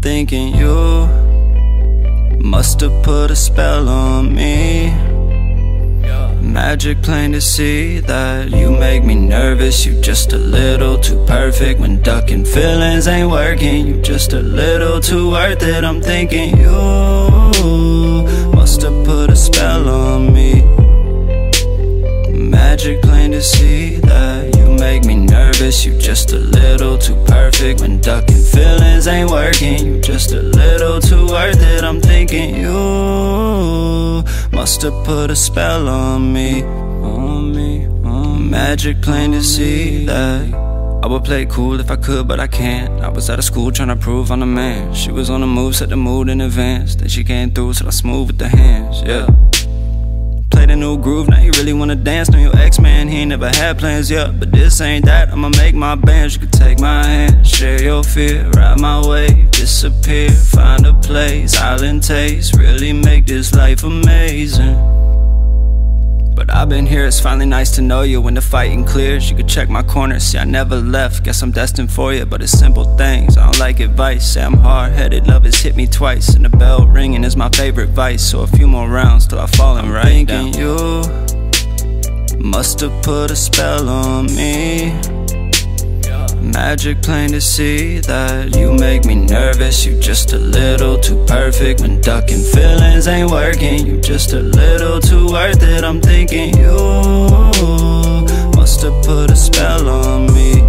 thinking you must have put a spell on me. Magic plain to see that you make me nervous. You just a little too perfect when ducking feelings ain't working. You just a little too worth it. I'm thinking you must have put a spell on me. Magic plain to see that you make me nervous. You just a little too perfect when ducking feelings ain't working. You just a little too worth it. I'm thinking you must have put a spell on me, on me. On Magic plain to see that. I would play cool if I could, but I can't. I was out of school trying to prove I'm the man. She was on the move, set the mood in advance. Then she came through, so I smooth with the hands, yeah. Played a new groove, now you really wanna dance. Know your ex man, he ain't never had plans yet. But this ain't that, I'ma make my bands. You can take my hand, share your fear, ride my wave, disappear, find a place, island taste, really make this life amazing. But I've been here, it's finally nice to know you when the fighting clears. You could check my corner, see I never left. Guess I'm destined for you, but it's simple things. I don't like advice, say I'm hard headed. Love has hit me twice, and the bell ringing is my favorite vice. So a few more rounds till I fall and right thinking down. you must have put a spell on me. Magic plain to see that you make me nervous. You just a little too perfect when ducking feelings ain't working. You just a little too worth it. I'm thinking you must have put a spell on me.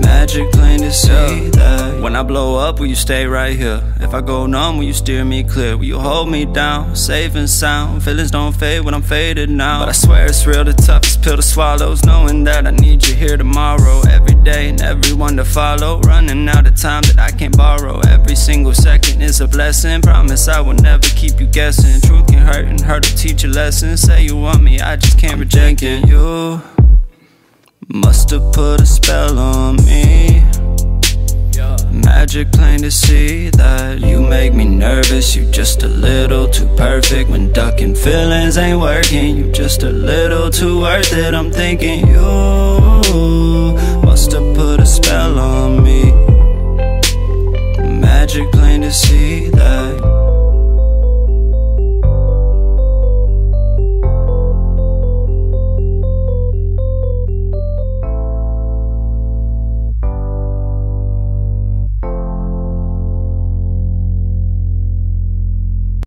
Magic plain to see when I blow up, will you stay right here? If I go numb, will you steer me clear? Will you hold me down, safe and sound? Feelings don't fade when I'm faded now. But I swear it's real, the toughest pill to swallow is knowing that I need you here tomorrow, every day, and everyone to follow. Running out of time that I can't borrow. Every single second is a blessing. Promise I will never keep you guessing. Truth can hurt and hurt to teach a lesson. Say you want me, I just can't reject it. You must have put a spell on me. Magic plain to see that you make me nervous. You just a little too perfect when ducking feelings ain't working. You just a little too worth it. I'm thinking you must have